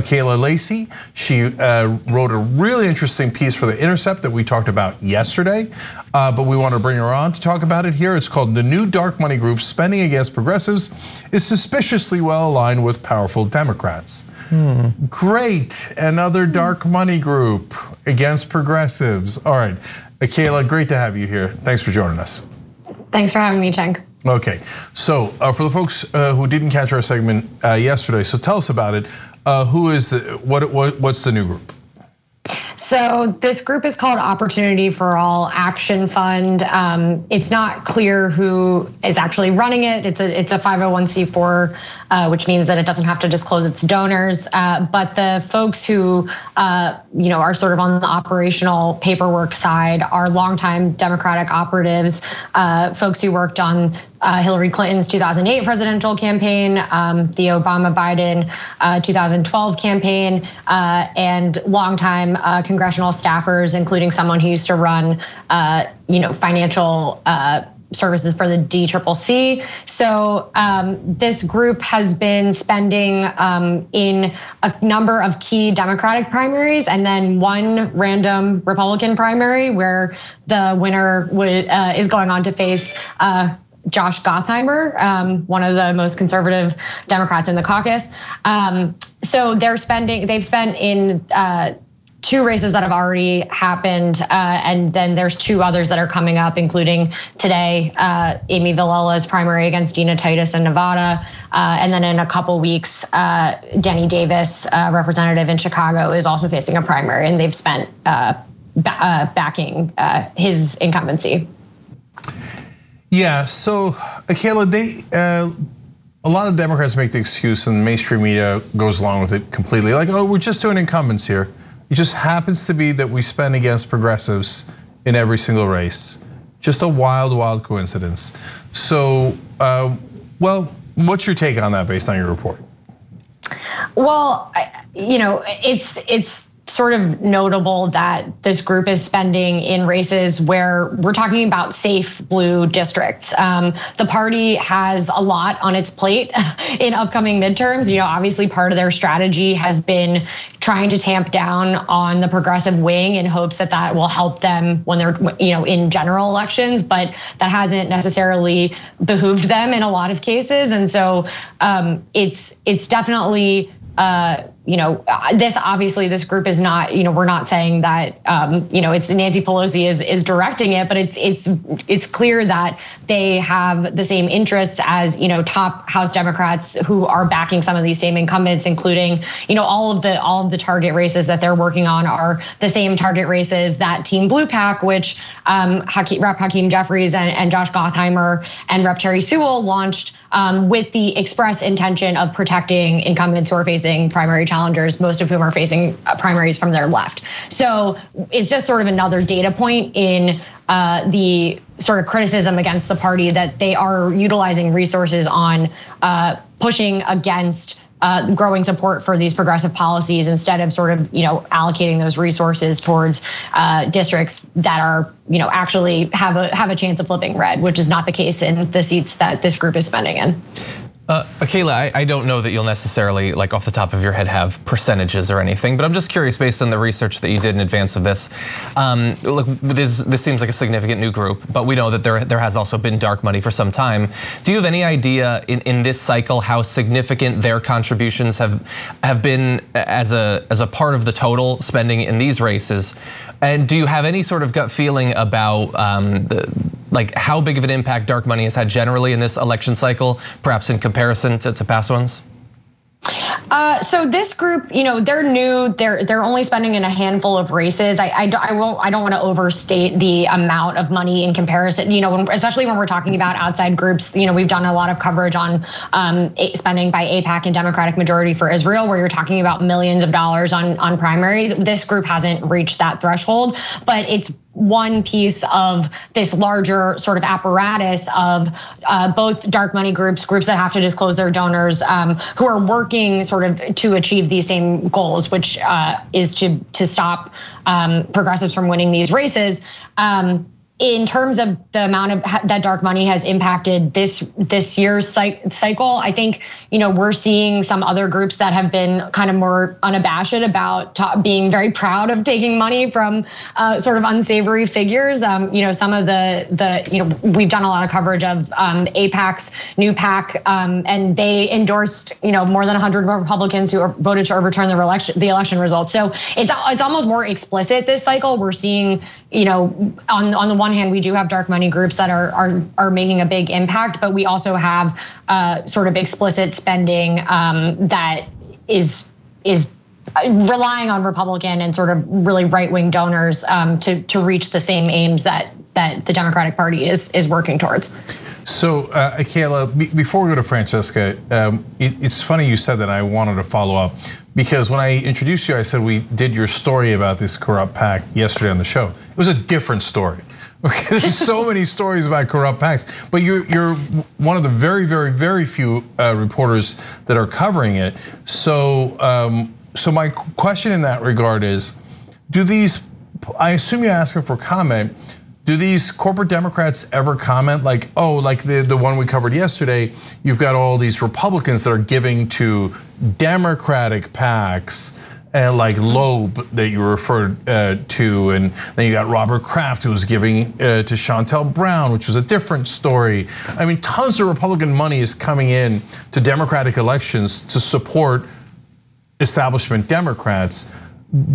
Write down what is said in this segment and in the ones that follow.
Kayla Lacy. She uh, wrote a really interesting piece for The Intercept that we talked about yesterday, uh, but we want to bring her on to talk about it here. It's called The New Dark Money Group Spending Against Progressives is Suspiciously Well Aligned with Powerful Democrats. Hmm. Great, another dark money group against progressives. All right, Kayla, great to have you here. Thanks for joining us. Thanks for having me, Cenk. Okay, so uh, for the folks uh, who didn't catch our segment uh, yesterday, so tell us about it. Who is what, what? What's the new group? So this group is called Opportunity for All Action Fund. Um, it's not clear who is actually running it. It's a it's a 501c4, uh, which means that it doesn't have to disclose its donors. Uh, but the folks who uh, you know are sort of on the operational paperwork side are longtime Democratic operatives, uh, folks who worked on uh, Hillary Clinton's 2008 presidential campaign, um, the Obama Biden uh, 2012 campaign, uh, and longtime uh, congressional staffers, including someone who used to run, uh, you know, financial uh, services for the DCCC. So um, this group has been spending um, in a number of key Democratic primaries and then one random Republican primary where the winner would, uh, is going on to face uh, Josh Gottheimer, um, one of the most conservative Democrats in the caucus. Um, so they're spending, they've spent in uh, two races that have already happened, uh, and then there's two others that are coming up, including today, uh, Amy Vilela's primary against Dina Titus in Nevada, uh, and then in a couple weeks, uh, Danny Davis, uh, representative in Chicago, is also facing a primary, and they've spent backing his incumbency. Yeah, so Kayla, they a lot of Democrats make the excuse, and mainstream media goes along with it completely. Like, oh, we're just doing incumbents here. It just happens to be that we spend against progressives in every single race. Just a wild, wild coincidence. So, uh, well, what's your take on that based on your report? Well, you know, it's it's sort of notable that this group is spending in races where we're talking about safe blue districts. Um, the party has a lot on its plate in upcoming midterms. You know, obviously part of their strategy has been trying to tamp down on the progressive wing in hopes that that will help them when they're, you know, in general elections, but that hasn't necessarily behooved them in a lot of cases. And so um, it's it's definitely uh, you know, this obviously this group is not, you know, we're not saying that, um, you know, it's Nancy Pelosi is is directing it, but it's it's it's clear that they have the same interests as you know top House Democrats who are backing some of these same incumbents, including you know all of the all of the target races that they're working on are the same target races that Team Blue PAC, which um, Hakeem, Rep. Hakeem Jeffries and, and Josh Gottheimer and Rep. Terri Sewell launched um, with the express intention of protecting incumbents who are facing primary challengers, most of whom are facing uh, primaries from their left. So it's just sort of another data point in uh, the sort of criticism against the party that they are utilizing resources on uh, pushing against uh, growing support for these progressive policies instead of sort of you know allocating those resources towards uh, districts that are you know actually have a have a chance of flipping red, which is not the case in the seats that this group is spending in. Uh, Kayla, I, I, don't know that you'll necessarily, like off the top of your head, have percentages or anything, but I'm just curious, based on the research that you did in advance of this. Um, look, this this seems like a significant new group, but we know that there there has also been dark money for some time. Do you have any idea in, in this cycle how significant their contributions have have been as a as a part of the total spending in these races? And do you have any sort of gut feeling about um, the like how big of an impact dark money has had generally in this election cycle, perhaps in comparison to, to past ones? Uh, so this group, you know, they're new. They're they're only spending in a handful of races. I I, I won't. I don't want to overstate the amount of money in comparison. You know, when, especially when we're talking about outside groups. You know, we've done a lot of coverage on um, spending by AIPAC and Democratic Majority for Israel, where you're talking about millions of dollars on on primaries. This group hasn't reached that threshold, but it's one piece of this larger sort of apparatus of uh, both dark money groups, groups that have to disclose their donors, um, who are working sort of to achieve these same goals, which uh, is to to stop um, progressives from winning these races. Um, in terms of the amount of that dark money has impacted this this year's cycle, I think you know we're seeing some other groups that have been kind of more unabashed about being very proud of taking money from uh, sort of unsavory figures. Um, you know, some of the the you know we've done a lot of coverage of um, AIPAC's new PAC, um, and they endorsed you know more than 100 Republicans who voted to overturn the election the election results. So it's it's almost more explicit this cycle. We're seeing you know on on the one hand, we do have dark money groups that are are are making a big impact, but we also have uh, sort of explicit spending um, that is is relying on Republican and sort of really right wing donors um, to to reach the same aims that that the Democratic Party is is working towards. So, uh, Kayla, before we go to Francesca, um, it, it's funny you said that. I wanted to follow up because when I introduced you, I said we did your story about this corrupt PAC yesterday on the show. It was a different story. Okay, there's so many stories about corrupt PACs, but you're you're one of the very, very, very few uh, reporters that are covering it. So, um, so my question in that regard is, do these? I assume you ask them for comment. Do these corporate Democrats ever comment like, oh, like the the one we covered yesterday? You've got all these Republicans that are giving to Democratic PACs and like Loeb that you referred uh, to, and then you got Robert Kraft who was giving uh, to Shontel Brown, which was a different story. I mean, tons of Republican money is coming in to Democratic elections to support establishment Democrats.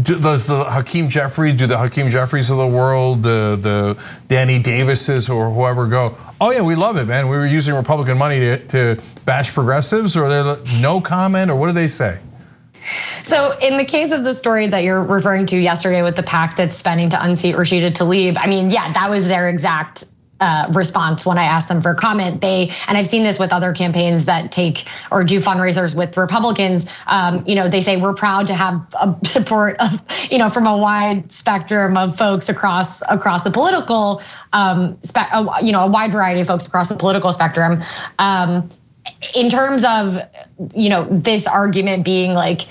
Does the Hakeem Jeffries, do the Hakeem Jeffries of the world, the the Danny Davises or whoever go? Oh yeah, we love it, man. We were using Republican money to, to bash progressives, or there no comment, or what do they say? So, in the case of the story that you're referring to yesterday with the PAC that's spending to unseat Rashida Tlaib, I mean, yeah, that was their exact uh, response when I ask them for comment. They and I've seen this with other campaigns that take or do fundraisers with Republicans. Um, you know, they say we're proud to have support of you know from a wide spectrum of folks across across the political um, spe- you know a wide variety of folks across the political spectrum. Um, in terms of you know this argument being like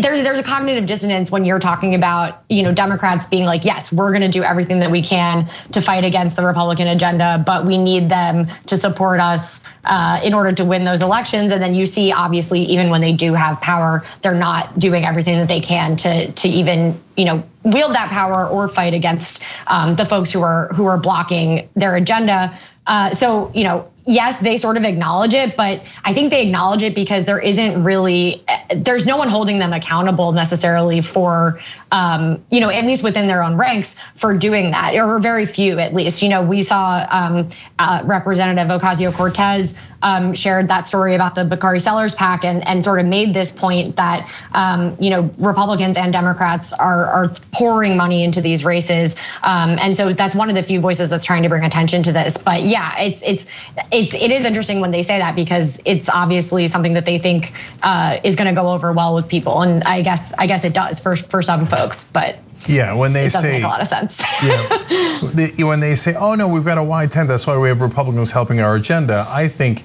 there's there's a cognitive dissonance when you're talking about you know Democrats being like yes we're going to do everything that we can to fight against the Republican agenda but we need them to support us uh, in order to win those elections. And then you see obviously even when they do have power they're not doing everything that they can to to even you know wield that power or fight against um, the folks who are who are blocking their agenda. Uh, so you know yes, they sort of acknowledge it, but I think they acknowledge it because there isn't really, there's no one holding them accountable necessarily for, um, you know, at least within their own ranks for doing that, or very few at least. You know, we saw um, uh, Representative Ocasio Cortez um, shared that story about the Bakari Sellers PAC and, and sort of made this point that um, you know Republicans and Democrats are are pouring money into these races, um, and so that's one of the few voices that's trying to bring attention to this. But yeah, it's it's it's it is interesting when they say that because it's obviously something that they think uh, is going to go over well with people, and I guess I guess it does for for some folks, but. Yeah, when they say make a lot of sense. yeah, when they say, "Oh no, we've got a wide tent, that's why we have Republicans helping our agenda," I think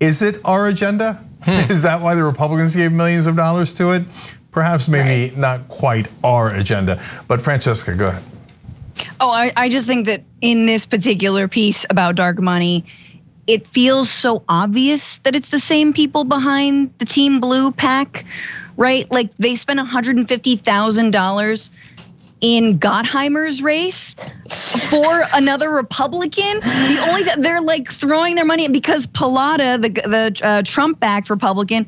is it our agenda? Hmm. Is that why the Republicans gave millions of dollars to it? Perhaps maybe right. not quite our agenda. But Francesca, go ahead. Oh, I, I just think that in this particular piece about dark money, it feels so obvious that it's the same people behind the Team Blue PAC, right? Like they spent $150,000 in Gottheimer's race for another Republican. The only th- they're like throwing their money because Pallotta, the the uh, Trump-backed Republican,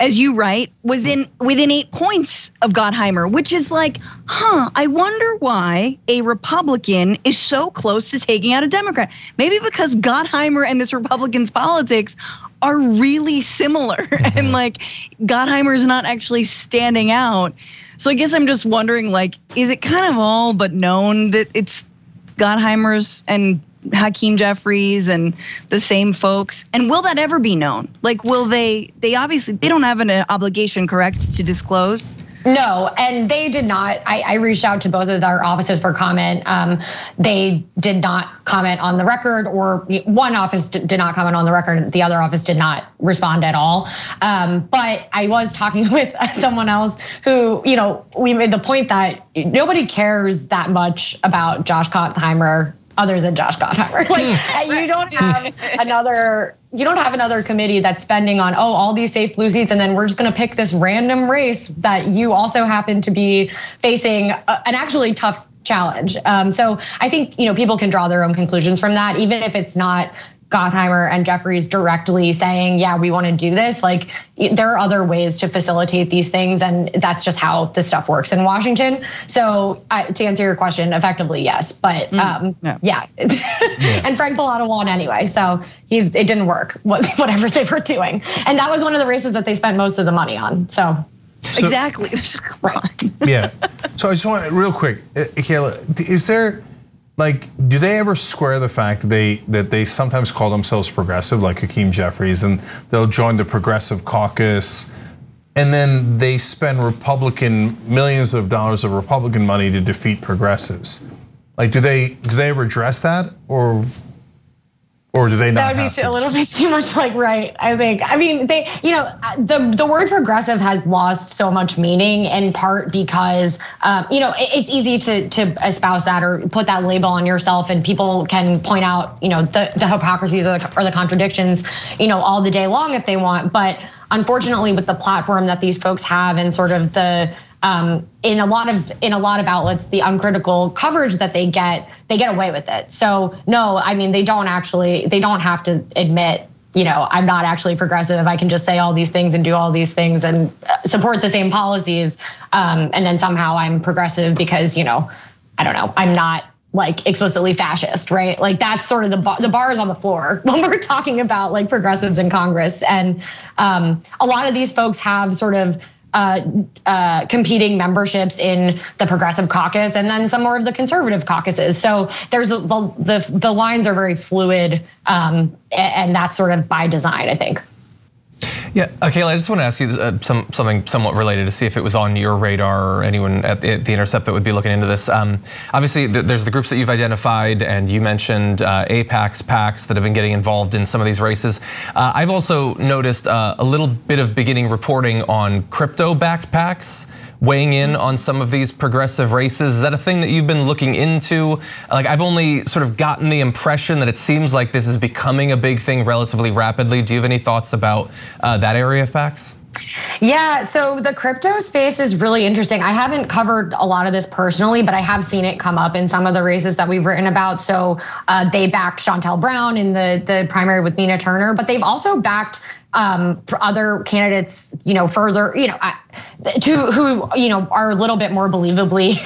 as you write, was in within eight points of Gottheimer, which is like, huh? I wonder why a Republican is so close to taking out a Democrat. Maybe because Gottheimer and this Republican's politics are really similar, mm-hmm. and like Gottheimer is not actually standing out. So I guess I'm just wondering, like, is it kind of all but known that it's Gottheimer's and Hakeem Jeffries and the same folks? And will that ever be known? Like, will they? They obviously they don't have an obligation, correct, to disclose. No, and they did not. I, I, reached out to both of their offices for comment. Um, they did not comment on the record, or one office did not comment on the record. The other office did not respond at all. Um, but I was talking with someone else who, you know, we made the point that nobody cares that much about Josh Gottheimer other than Josh Gottheimer. Like hmm. uh, you don't have another you don't have another committee that's spending on oh all these safe blue seats and then we're just going to pick this random race that you also happen to be facing uh, an actually tough challenge. Um, so I think you know people can draw their own conclusions from that, even if it's not Gottheimer and Jeffries directly saying, yeah, we want to do this. Like there are other ways to facilitate these things. And that's just how the stuff works in Washington. So to answer your question, effectively, yes. But mm, um, yeah. yeah. and Frank Pallotta won anyway. So he's it didn't work, whatever they were doing. And that was one of the races that they spent most of the money on. So so, exactly. yeah. So I just want real quick, uh, Kayla, is there like do they ever square the fact that they that they sometimes call themselves progressive like Hakeem Jeffries and they'll join the progressive caucus and then they spend republican millions of dollars of republican money to defeat progressives? Like do they do they ever address that or or do they not? That would be a little bit too much like right. I think. I mean, they, you know, the the word progressive has lost so much meaning in part because, um, you know, it's easy to to espouse that or put that label on yourself, and people can point out, you know, the the hypocrisies or the, or the contradictions, you know, all the day long if they want. But unfortunately, with the platform that these folks have and sort of the um, in a lot of in a lot of outlets, the uncritical coverage that they get, they get away with it. So no, I mean they don't actually they don't have to admit you know, I'm not actually progressive. I can just say all these things and do all these things and uh, support the same policies. Um, and then somehow I'm progressive because, you know, I don't know, I'm not like explicitly fascist, right? Like that's sort of the bar, the bar is on the floor when we're talking about like progressives in Congress. And um, a lot of these folks have sort of uh, uh, competing memberships in the Progressive Caucus and then some more of the conservative caucuses. So there's the the lines are very fluid, um, and that's sort of by design, I think. Yeah, okay. I just want to ask you uh, some, something somewhat related to see if it was on your radar or anyone at the, the Intercept that would be looking into this. Um, obviously, there's the groups that you've identified, and you mentioned uh, AIPACs, PACs that have been getting involved in some of these races. Uh, I've also noticed uh, a little bit of beginning reporting on crypto-backed PACs weighing in on some of these progressive races? Is that a thing that you've been looking into? Like I've only sort of gotten the impression that it seems like this is becoming a big thing relatively rapidly. Do you have any thoughts about uh, that area of PACs? Yeah, so the crypto space is really interesting. I haven't covered a lot of this personally, but I have seen it come up in some of the races that we've written about. So uh, they backed Shontel Brown in the the primary with Nina Turner, but they've also backed um, for other candidates, you know, further, you know, to who you know are a little bit more believably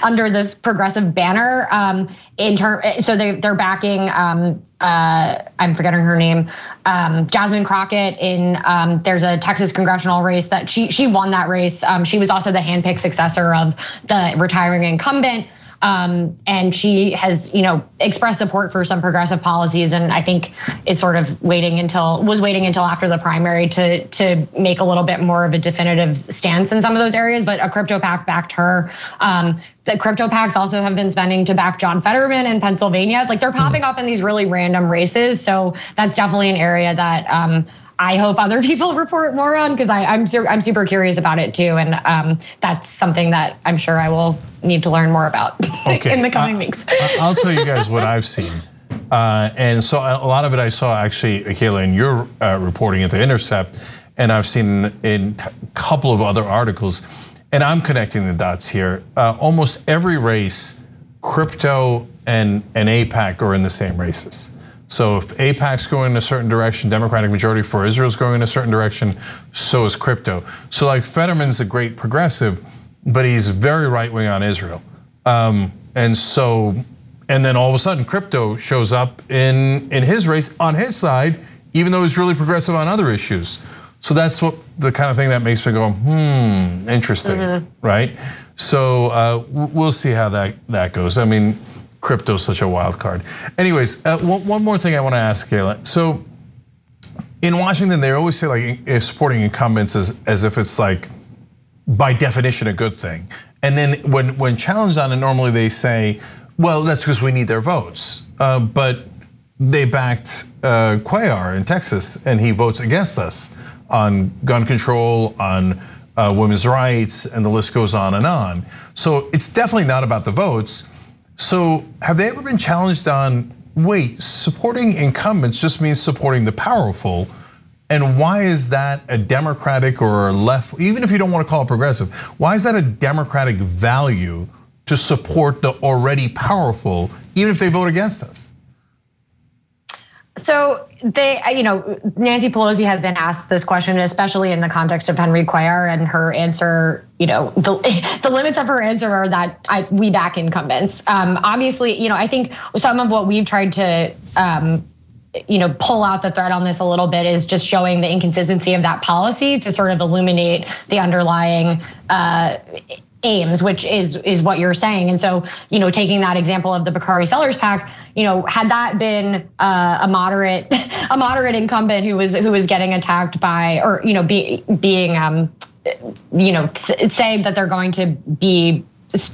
under this progressive banner. Um, in term, so they they're backing. Um, uh, I'm forgetting her name. Um, Jasmine Crockett in um, there's a Texas congressional race that she she won that race. Um, she was also the handpicked successor of the retiring incumbent. Um, and she has, you know, expressed support for some progressive policies, and I think is sort of waiting until was waiting until after the primary to to make a little bit more of a definitive stance in some of those areas. But a crypto PAC backed her. Um, the crypto PACs also have been spending to back John Fetterman in Pennsylvania. Like they're popping up in these really random races, so that's definitely an area that. Um, I hope other people report more on because I'm I'm super curious about it too, and um, that's something that I'm sure I will need to learn more about okay. in the coming weeks. I'll tell you guys what I've seen. Uh, and so a lot of it I saw actually, Kayla, in your uh, reporting at the Intercept, and I've seen in a couple of other articles, and I'm connecting the dots here. Uh, almost every race, crypto and, and AIPAC are in the same races. So if AIPAC's going in a certain direction, Democratic majority for Israel's going in a certain direction, so is crypto. So like Fetterman's a great progressive, but he's very right wing on Israel. Um, and so, and then all of a sudden crypto shows up in, in his race on his side, even though he's really progressive on other issues. So that's what the kind of thing that makes me go, hmm, interesting, mm -hmm. right? So uh, we'll see how that, that goes. I mean, crypto such a wild card. Anyways, uh, one, one, more thing I want to ask, Kayla. So in Washington, they always say like supporting incumbents as, as if it's like by definition a good thing. And then when when challenged on it, normally they say, well, that's because we need their votes. Uh, but they backed uh, Cuellar in Texas, and he votes against us on gun control, on uh, women's rights, and the list goes on and on. So it's definitely not about the votes. So have they ever been challenged on? Wait, supporting incumbents just means supporting the powerful. And why is that a Democratic or a left, even if you don't want to call it progressive, why is that a Democratic value to support the already powerful, even if they vote against us? So they, you know, Nancy Pelosi has been asked this question, especially in the context of Henry Cuellar, and her answer, you know, the the limits of her answer are that I, we back incumbents. Um, obviously, you know, I think some of what we've tried to um, you know pull out the thread on this a little bit is just showing the inconsistency of that policy to sort of illuminate the underlying uh, aims, which is is what you're saying. And so, you know, taking that example of the Bakari Sellers PAC, you know, had that been uh, a moderate a moderate incumbent who was who was getting attacked by or you know be, being um, you know saying that they're going to be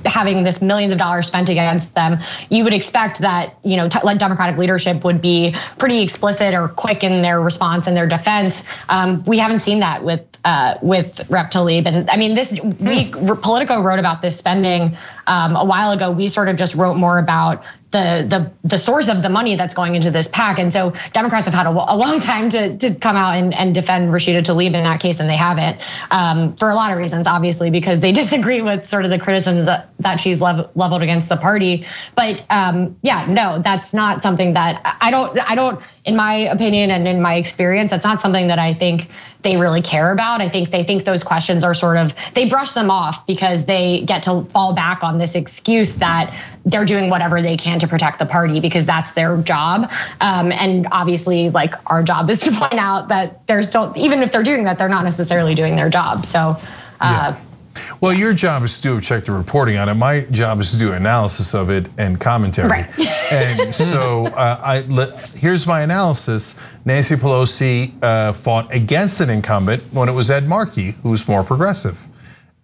having this millions of dollars spent against them, you would expect that you know like Democratic leadership would be pretty explicit or quick in their response and their defense. Um, we haven't seen that with uh, with Rep Tlaib, and I mean this week Politico wrote about this spending um, a while ago. We sort of just wrote more about the the the source of the money that's going into this PAC. And so Democrats have had a, a long time to to come out and, and defend Rashida Tlaib in that case, and they haven't um, for a lot of reasons, obviously because they disagree with sort of the criticisms that, that she's leveled against the party. But um, yeah, no, that's not something that I don't I don't in my opinion and in my experience, that's not something that I think they really care about. I think they think those questions are sort of, they brush them off because they get to fall back on this excuse that they're doing whatever they can to protect the party because that's their job. Um, and obviously, like our job is to point out that they're still, even if they're doing that, they're not necessarily doing their job. So, uh, yeah. Well, your job is to do check the reporting on it. My job is to do analysis of it and commentary. Right. and so uh, I here's my analysis. Nancy Pelosi uh, fought against an incumbent when it was Ed Markey, who was more progressive,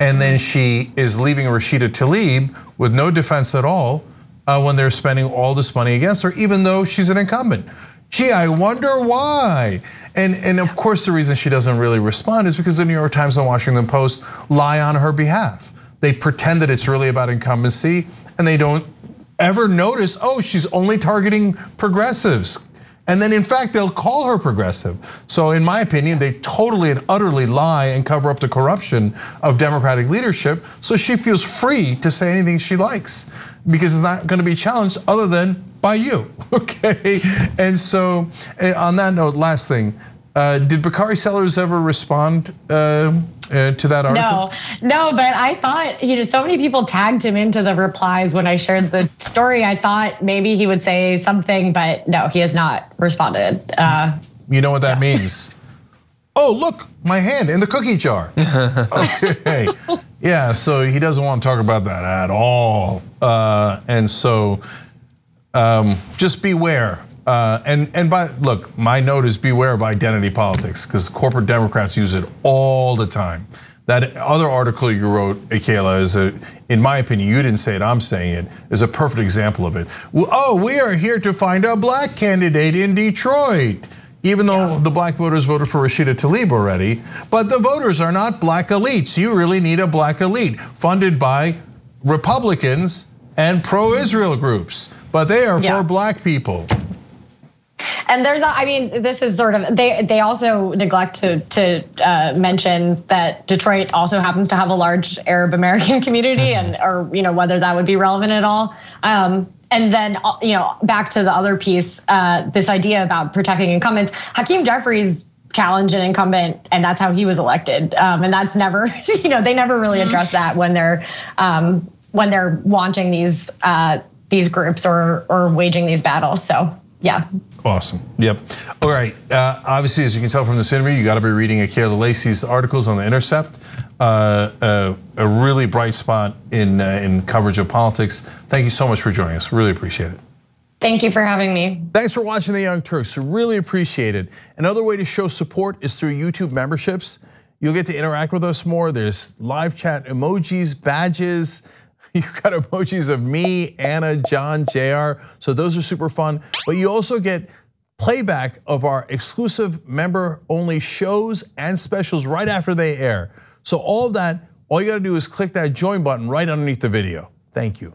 and then she is leaving Rashida Tlaib with no defense at all uh, when they're spending all this money against her, even though she's an incumbent. Gee, I wonder why. And, and of course, the reason she doesn't really respond is because the New York Times and Washington Post lie on her behalf. They pretend that it's really about incumbency and they don't ever notice, oh, she's only targeting progressives. And then in fact, they'll call her progressive. So in my opinion, they totally and utterly lie and cover up the corruption of Democratic leadership. So she feels free to say anything she likes because it's not gonna be challenged other than by you, okay? And so eh, on that note, last thing, uh, did Bakari Sellers ever respond uh, uh, to that article? No, no, but I thought, you know, so many people tagged him into the replies when I shared the story. I thought maybe he would say something, but no, he has not responded. Uh, you know what that yeah. means? Oh, look, my hand in the cookie jar. okay. Yeah, so he doesn't want to talk about that at all. Uh, and so um, just beware. Uh, and and by look, my note is beware of identity politics because corporate Democrats use it all the time. That other article you wrote, Akela, is a, in my opinion, you didn't say it, I'm saying it, is a perfect example of it. Oh, we are here to find a black candidate in Detroit. Even though yeah. the black voters voted for Rashida Tlaib already, but the voters are not black elites. You really need a black elite funded by Republicans and pro-Israel groups but they are yeah. for black people. And there's, I mean, this is sort of they. They also neglect to to uh, mention that Detroit also happens to have a large Arab American community, mm-hmm. and or you know whether that would be relevant at all. Um, and then uh, you know back to the other piece, uh, this idea about protecting incumbents. Hakeem Jeffries challenged an incumbent, and that's how he was elected. Um, and that's never, you know, they never really mm-hmm. address that when they're um, when they're launching these uh, these groups or or waging these battles. So yeah. Awesome. Yep. All right. Uh, obviously, as you can tell from this interview, you got to be reading Akela Lacy's articles on the Intercept. Uh, uh, a really bright spot in uh, in coverage of politics. Thank you so much for joining us. Really appreciate it. Thank you for having me. Thanks for watching the Young Turks. Really appreciate it. Another way to show support is through YouTube memberships. You'll get to interact with us more. There's live chat emojis, badges. You've got emojis of me, Ana, John, JR. So those are super fun. But you also get playback of our exclusive member only shows and specials right after they air. So all of that, all you gotta do is click that join button right underneath the video. Thank you.